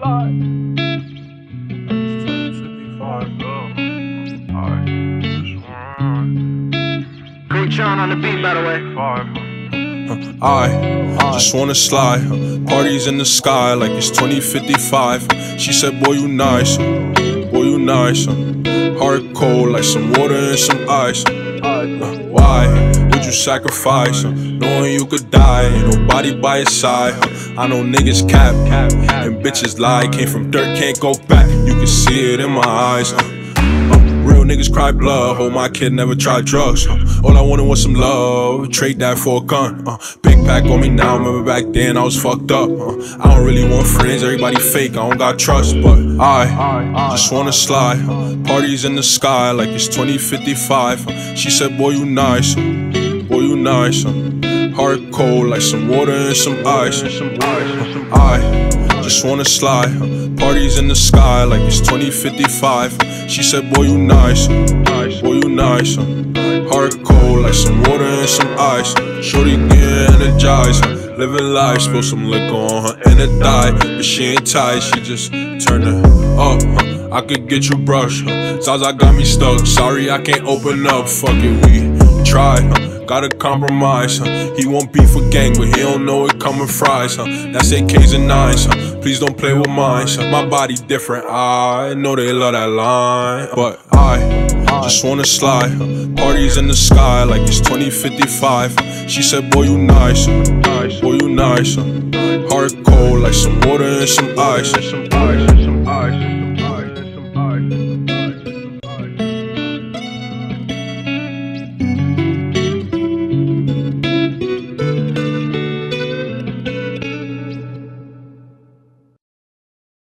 slide. It's 1055, though. Alright. Great John on the beat, by the way. Five. I just wanna slide. Parties in the sky like it's 2055. She said, Boy, you nice. Boy, you nice. Heart cold like some water and some ice. Why would you sacrifice? uh, Knowing you could die, ain't nobody by your side. uh, I know niggas cap, and bitches lie. Came from dirt, can't go back. You can see it in my eyes. uh, uh, Real niggas cry blood. Hope my kid never tried drugs. All I wanted was some love. Trade that for a gun. uh, Big pack on me now. Remember back then I was fucked up. uh, I don't really want friends. Everybody fake. I don't got trust. But I just wanna slide. Parties in the sky like it's 2055. uh, She said, Boy, you nice. Nice. uh, Heart cold like some water and some ice. I just wanna slide. Parties in the sky like it's 2055. She said, Boy, you nice. Boy, you nice. Heart cold like some water and some ice. Shorty get energized. Living life, spill some liquor on her and it die. But she ain't tight, she just turn it up. huh. I could get you brushed. huh. Sounds like got me stuck. Sorry, I can't open up. Fuck it, we try. huh. Gotta compromise, huh? He won't beef for gang, but he don't know it coming fries, huh? That's AKs and nines, huh? Please don't play with mine, huh? My body different, I know they love that line, but I just wanna slide. huh? Parties in the sky like it's 2055. huh? She said, Boy, you nice, huh? boy, you nice. Heart cold like some water and some ice.